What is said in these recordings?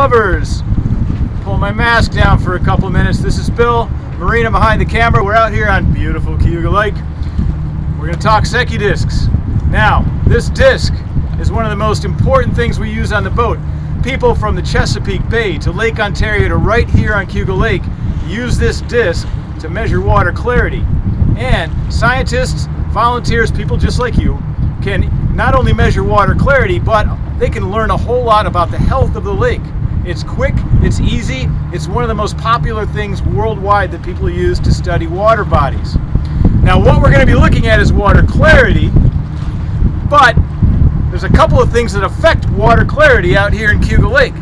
lovers. Pull my mask down for a couple minutes. This is Bill, Marina behind the camera. We're out here on beautiful Cayuga Lake. We're going to talk Secchi discs. Now, this disc is one of the most important things we use on the boat. People from the Chesapeake Bay to Lake Ontario to right here on Cayuga Lake use this disc to measure water clarity. And scientists, volunteers, people just like you, can not only measure water clarity, but they can learn a whole lot about the health of the lake. It's quick, it's easy, it's one of the most popular things worldwide that people use to study water bodies. Now what we're going to be looking at is water clarity, but there's a couple of things that affect water clarity out here in Cayuga Lake.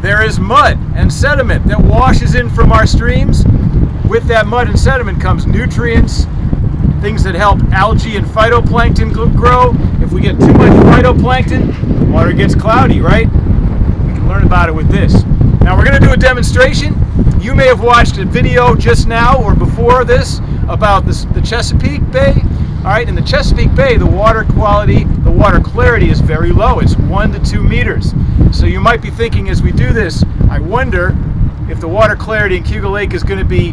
There is mud and sediment that washes in from our streams. With that mud and sediment comes nutrients, things that help algae and phytoplankton grow. If we get too much phytoplankton, water gets cloudy, right? Learn about it with this. Now we're going to do a demonstration. You may have watched a video just now or before this about this, the Chesapeake Bay. All right, in the Chesapeake Bay, the water quality, the water clarity is very low. It's one to two meters. So you might be thinking as we do this, I wonder if the water clarity in Cayuga Lake is going to be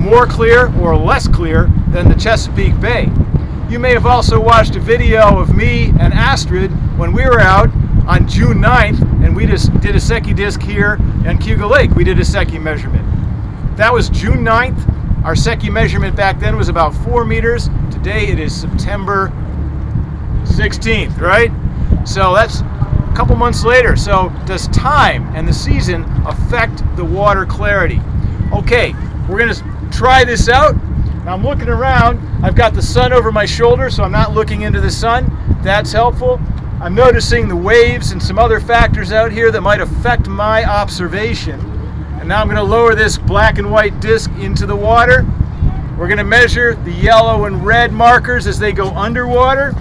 more clear or less clear than the Chesapeake Bay. You may have also watched a video of me and Astrid when we were out on June 9th and we just did a Secchi disc here in Cayuga Lake. We did a Secchi measurement. That was June 9th. Our Secchi measurement back then was about four meters. Today it is September 16th, right? So that's a couple months later. So does time and the season affect the water clarity? Okay, we're gonna try this out. Now I'm looking around. I've got the sun over my shoulder, so I'm not looking into the sun. That's helpful. I'm noticing the waves and some other factors out here that might affect my observation. And now I'm going to lower this black and white disc into the water. We're going to measure the yellow and red markers as they go underwater.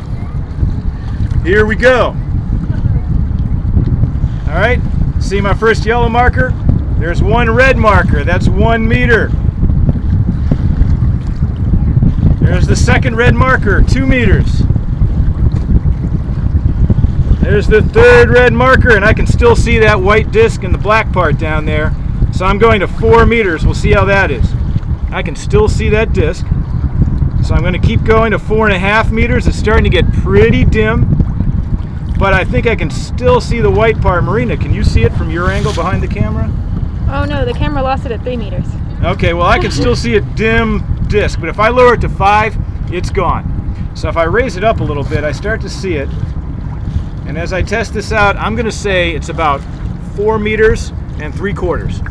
Here we go. All right, see my first yellow marker? There's one red marker, that's one meter. There's the second red marker, two meters. There's the third red marker, and I can still see that white disc in the black part down there. So I'm going to four meters. We'll see how that is. I can still see that disc. So I'm going to keep going to four and a half meters. It's starting to get pretty dim, but I think I can still see the white part. Marina, can you see it from your angle behind the camera? Oh no, the camera lost it at three meters. Okay, well I can still see a dim disc, but if I lower it to five, it's gone. So if I raise it up a little bit, I start to see it. And as I test this out, I'm gonna say it's about four meters and three quarters.